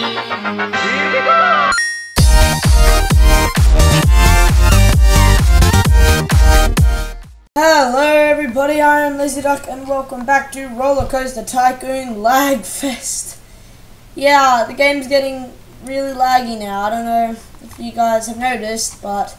Hello everybody, I am Lazy Duck and welcome back to Roller Coaster Tycoon Lag Fest. Yeah, the game's getting really laggy now. I don't know if you guys have noticed, but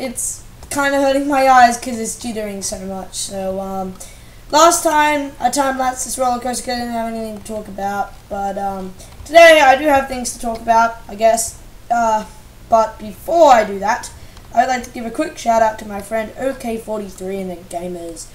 it's kind of hurting my eyes because it's jittering so much. So, um, last time I time lapsed this roller coaster, I didn't have anything to talk about, but um, today I do have things to talk about, I guess. Uh, but before I do that, I'd like to give a quick shout out to my friend OK43 and the Gamers.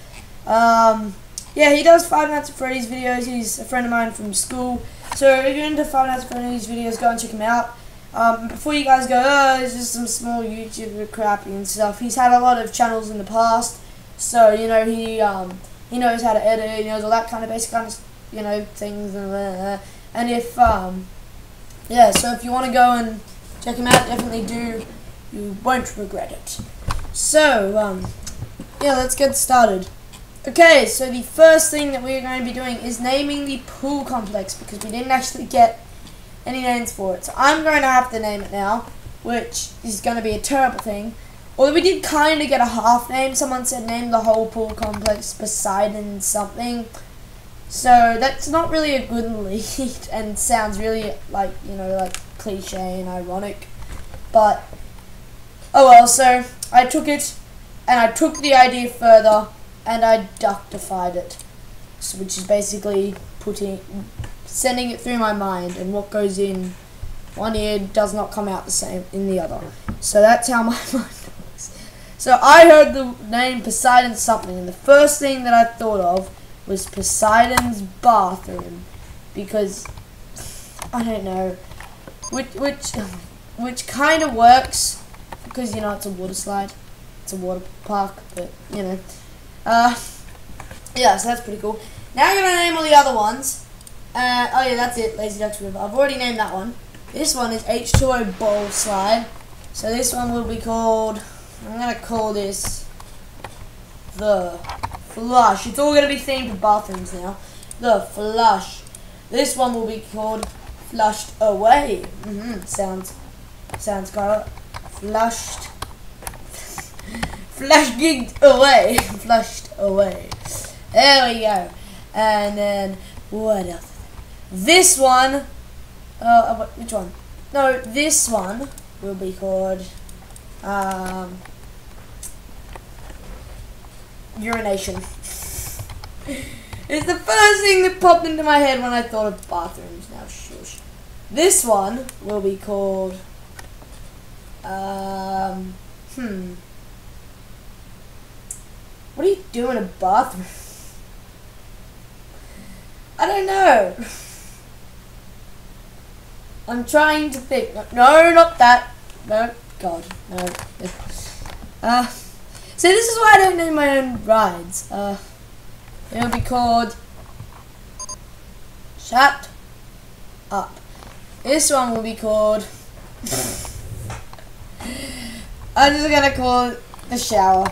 Um, yeah, he does Five Nights at Freddy's videos. He's a friend of mine from school. So if you're into Five Nights at Freddy's videos, go and check him out. Um, before you guys go, oh, it's just some small YouTuber crappy and stuff. He's had a lot of channels in the past, so you know he um, he knows how to edit. He knows all that kind of basic kind of you know things and uh, and if um, yeah, so if you want to go and check him out, definitely do. You won't regret it. So, um, yeah, let's get started. Okay, so the first thing that we're going to be doing is naming the pool complex because we didn't actually get any names for it. So I'm going to have to name it now, which is going to be a terrible thing. Although we did kind of get a half name. Someone said name the whole pool complex Poseidon something. So that's not really a good lead and sounds really like, you know, like cliche and ironic. But Oh well, so I took it and I took the idea further and I ductified it, so, which is basically putting, sending it through my mind, and what goes in one ear does not come out the same in the other. So that's how my mind. So I heard the name Poseidon something, and the first thing that I thought of was Poseidon's bathroom, because I don't know, which which which kind of works because you know it's a water slide, it's a water park, but you know, uh, yeah, so that's pretty cool. Now I'm gonna name all the other ones. Uh, oh yeah, that's it, Lazy Ducks River. I've already named that one. This one is H2O Bowl Slide. So this one will be called, I'm gonna call this the Flush. It's all gonna be themed to bathrooms now. The Flush. This one will be called Flushed Away. Mm -hmm. Sounds, sounds kind flushed, flushed away, flushed away. There we go. And then what else? This one. Uh, uh which one? No, this one will be called um, urination. it's the first thing that popped into my head when I thought of bathrooms. Now, shush. This one will be called um, hmm. What do you do in a bathroom? I don't know. I'm trying to think. No, not that. No, God, no. Uh, so this is why I don't name my own rides. Uh, it'll be called Shut Up. This one will be called I'm just gonna call it the shower.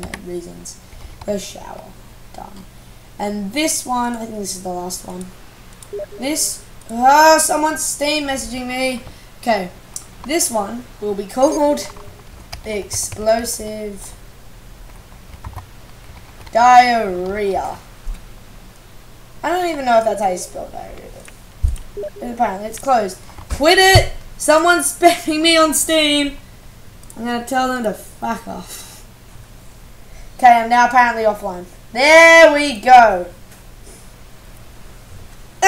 Know, reasons. The shower. Done. And this one, I think this is the last one. This, oh, someone's Steam messaging me. Okay, this one will be called Explosive Diarrhea. I don't even know if that's how you spell diarrhea. Apparently, it's closed. Quit it! Someone's spamming me on Steam! I'm gonna tell them to fuck off. Okay, I'm now apparently offline. There we go!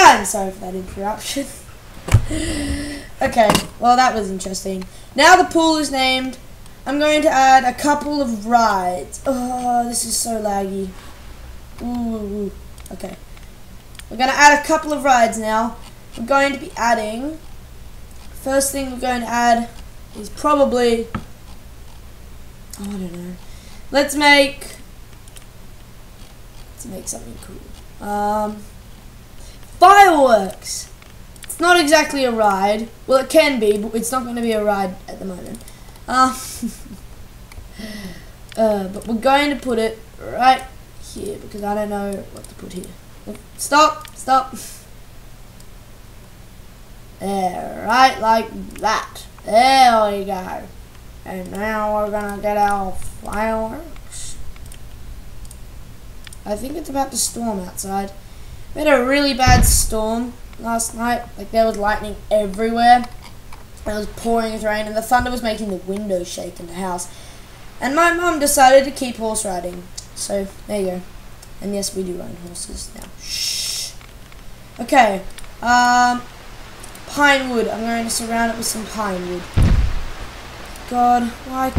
I'm sorry for that interruption. okay, well that was interesting. Now the pool is named. I'm going to add a couple of rides. Oh, this is so laggy. Ooh, okay. We're going to add a couple of rides now. We're going to be adding First thing we're going to add is probably, oh, I don't know. Let's make, let's make something cool. Um, fireworks. It's not exactly a ride. Well, it can be, but it's not going to be a ride at the moment. Uh, uh, but we're going to put it right here because I don't know what to put here. Stop, stop. There, right like that. There we go. And now we're gonna get our fireworks. I think it's about to storm outside. We had a really bad storm last night. Like there was lightning everywhere. And It was pouring with rain and the thunder was making the windows shake in the house. And my mum decided to keep horse riding. So there you go. And yes, we do own horses now. Shh. Okay. Um, pine wood. I'm going to surround it with some pine wood. God, why?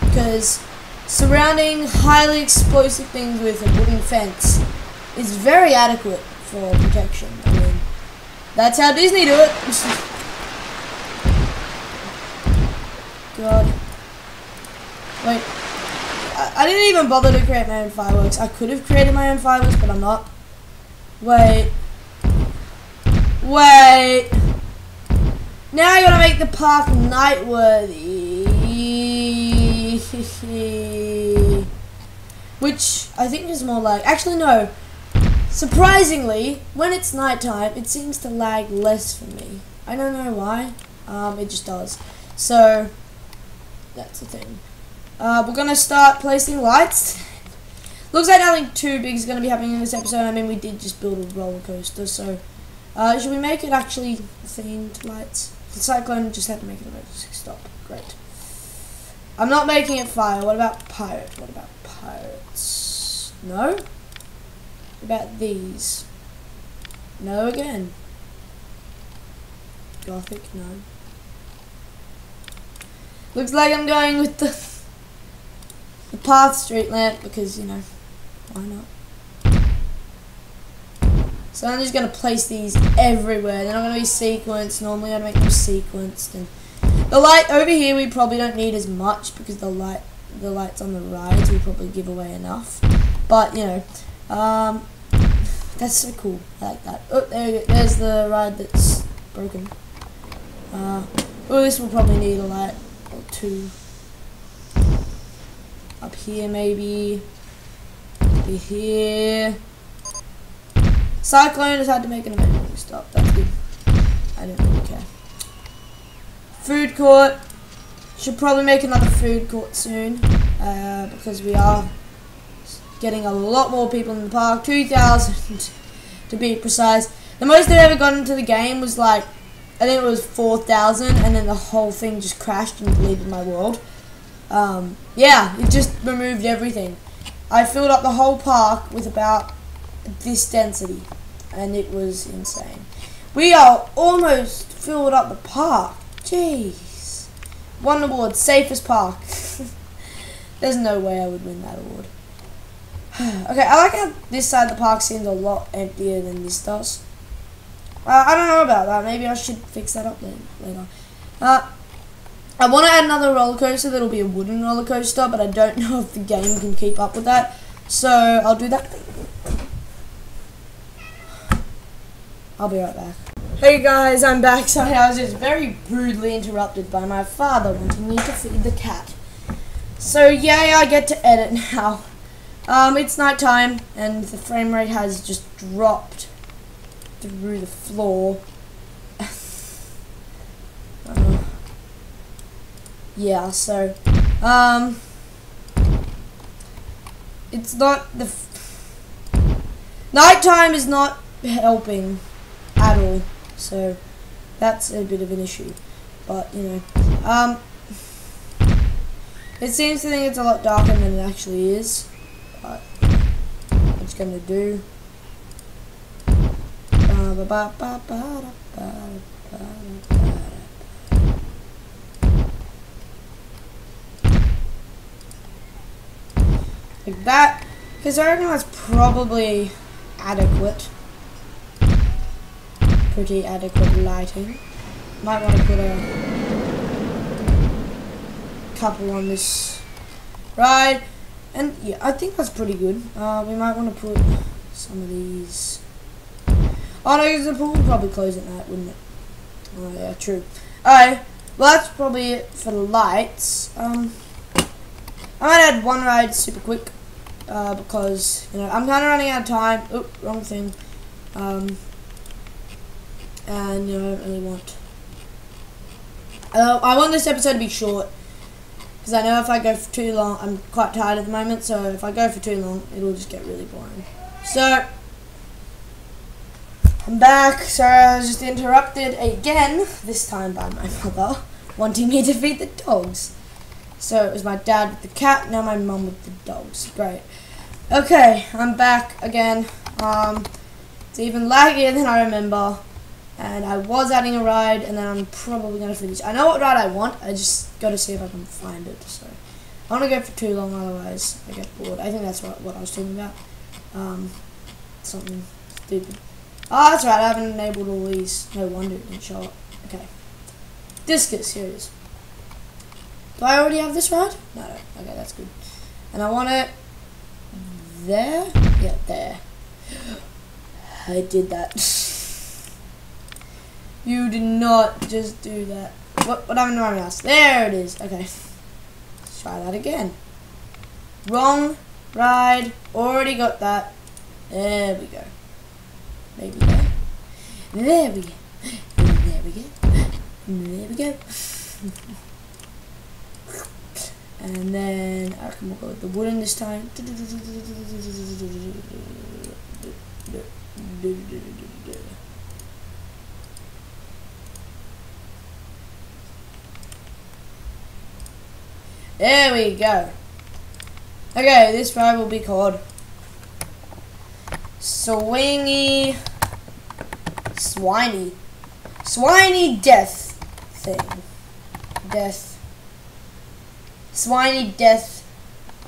Because surrounding highly explosive things with a wooden fence is very adequate for protection. I mean, that's how Disney do it. God. Wait. I, I didn't even bother to create my own fireworks. I could have created my own fireworks, but I'm not. Wait. Wait. Now I gotta make the park night worthy. Which I think is more like. Actually, no. Surprisingly, when it's nighttime, it seems to lag less for me. I don't know why. Um, it just does. So, that's the thing. Uh, we're gonna start placing lights. Looks like nothing too big is gonna be happening in this episode. I mean, we did just build a roller coaster, so uh, should we make it actually themed lights? The cyclone just had to make it emergency stop. Great. I'm not making it fire. What about pirate? What about pirates? No. What about these? No again. Gothic, no. Looks like I'm going with the the path street lamp because you know why not. So I'm just gonna place these everywhere. They're not gonna be sequenced. Normally I'd make them sequenced. And the light over here we probably don't need as much because the light the lights on the rides we probably give away enough. But you know, um, that's so cool. I like that. Oh, there There's the ride that's broken. Uh, oh, this will probably need a light or two. Up here maybe. Up here. Cyclone has had to make an emergency stop. That's good. I don't really care. Food court. Should probably make another food court soon. Uh, because we are getting a lot more people in the park. 2,000 to be precise. The most I've ever gotten into the game was like, I think it was 4,000 and then the whole thing just crashed and deleted my world. Um, yeah, it just removed everything. I filled up the whole park with about this density and it was insane. We are almost filled up the park. Jeez. One award, safest park. There's no way I would win that award. okay, I like how this side of the park seems a lot emptier than this does. Uh, I don't know about that. Maybe I should fix that up then later. Uh, I want to add another roller coaster that'll be a wooden roller coaster, but I don't know if the game can keep up with that. So I'll do that. I'll be right back. Hey guys, I'm back. Sorry, I was just very rudely interrupted by my father wanting me to feed the cat. So yay, I get to edit now. Um, it's night time and the frame rate has just dropped through the floor. uh, yeah, so um, it's not the nighttime is not helping. So that's a bit of an issue. But you know, um, it seems to think it's a lot darker than it actually is. But I'm just gonna do. Like that, because I reckon probably adequate pretty adequate lighting. Might want to put a couple on this ride. And yeah, I think that's pretty good. Uh, we might want to put some of these. Oh no, because the pool would probably close at night, wouldn't it? Oh yeah, true. Alright, well that's probably it for the lights. Um, I might add one ride super quick. uh, because you know I'm kind of running out of time. Oop, wrong thing. Um, and know I don't really want. Uh, I want this episode to be short because I know if I go for too long, I'm quite tired at the moment. So if I go for too long, it'll just get really boring. So I'm back. Sorry, I was just interrupted again. This time by my mother wanting me to feed the dogs. So it was my dad with the cat, now my mum with the dogs. Great. Okay, I'm back again. Um, it's even laggier than I remember. And I was adding a ride, and then I'm probably going to finish. I know what ride I want, I just got to see if I can find it. So I want to go for too long, otherwise I get bored. I think that's what, what I was talking about. Um, something stupid. Oh, that's right, I haven't enabled all these. No wonder it didn't show up. Okay. Discus, here it is. Do I already have this ride? No, no. Okay, that's good. And I want it there? Yeah, there. I did that. you did not just do that. What, what happened to my mouse? There it is. Okay. Let's try that again. Wrong ride. Already got that. There we go. Maybe there. There we go. There we go. There we go. And then I can go with the wooden this time. There we go. Okay, this ride will be called Swingy Swiney Swiney Death thing. Death Swiney Death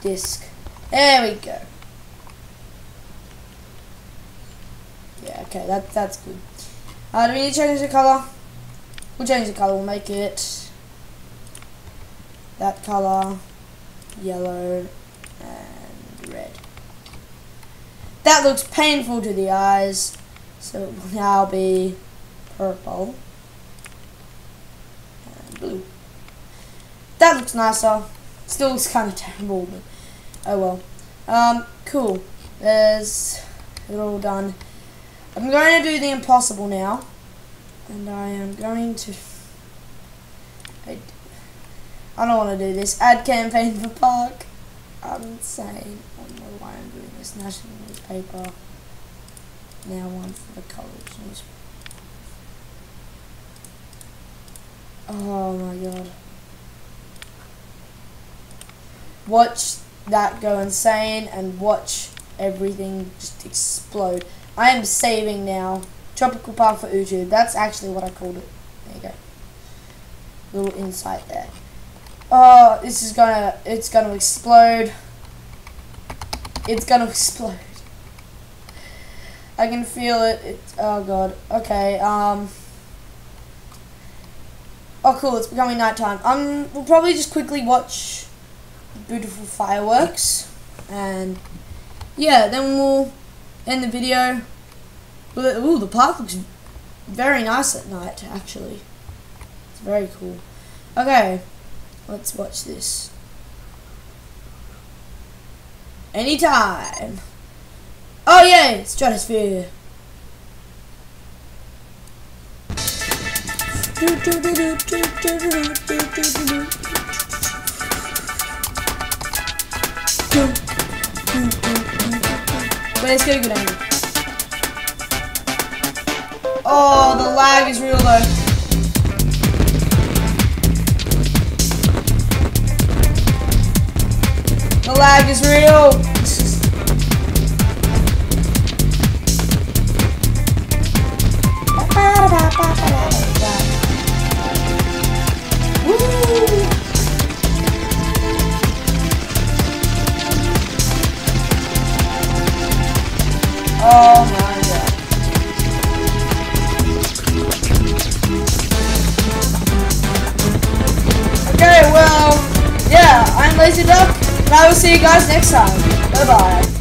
Disc. There we go. Yeah, okay, that that's good. Uh, do we need to change the colour? We'll change the colour, we'll make it that colour, yellow, and red. That looks painful to the eyes, so it will now be purple and blue. That looks nicer. Still looks kind of terrible, but oh well. Um, cool. There's it all done. I'm going to do the impossible now, and I am going to. I, I don't want to do this. Ad campaign for park. I'm insane. I don't know why I'm doing this. National newspaper. Now one for the college newspaper. Oh my god watch that go insane and watch everything just explode. I am saving now. Tropical Park for YouTube. That's actually what I called it. There you go. Little insight there. Oh, this is gonna, it's gonna explode. It's gonna explode. I can feel it. Oh god. Okay, um. Oh cool, it's becoming nighttime. Um, we'll probably just quickly watch beautiful fireworks. And yeah, then we'll end the video. Ooh, the park looks very nice at night. Actually, it's very cool. Okay, let's watch this. Anytime. Oh yeah, stratosphere. Let's get a good angle. Oh, the lag is real though. The lag is real. Next time. Bye bye.